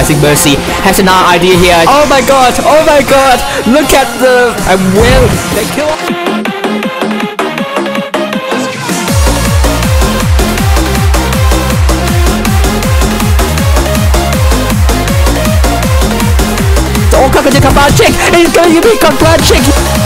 sacrificing Mercy has an idea here. Oh my god, oh my god, look at the... I will... They kill... Oh, 看看这个 Chick! It's going to be Chick!